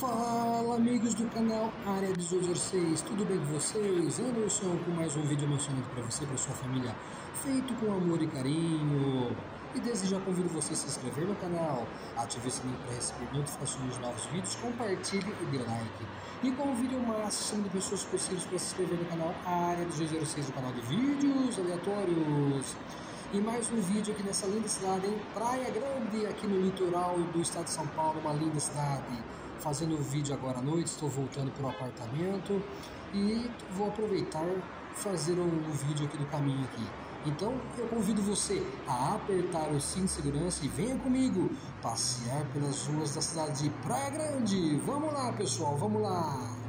Fala amigos do canal Área 206, tudo bem com vocês? Anderson com mais um vídeo emocionante para você para sua família, feito com amor e carinho. E desde já convido você a se inscrever no canal, ative o sininho para receber notificações de novos vídeos, compartilhe e dê like. E convide o máximo de pessoas possíveis para se inscrever no canal Área 206, o canal de vídeos aleatórios. E mais um vídeo aqui nessa linda cidade, em Praia Grande, aqui no litoral do estado de São Paulo, uma linda cidade. Fazendo o vídeo agora à noite, estou voltando para o apartamento e vou aproveitar fazer um vídeo aqui do caminho aqui. Então eu convido você a apertar o cinto de segurança e venha comigo passear pelas ruas da cidade de Praia Grande. Vamos lá, pessoal, vamos lá.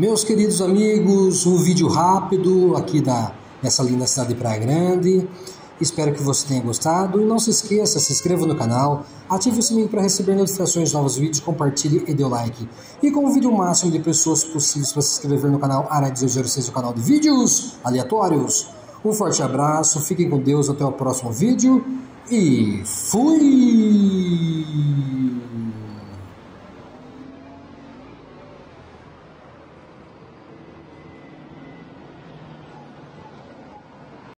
Meus queridos amigos, um vídeo rápido aqui da essa linda cidade de Praia Grande. Espero que você tenha gostado e não se esqueça, se inscreva no canal, ative o sininho para receber notificações de novos vídeos, compartilhe e dê o like. E convide o máximo de pessoas possíveis para se inscrever no canal Área 006, o canal de vídeos aleatórios. Um forte abraço, fiquem com Deus, até o próximo vídeo e fui!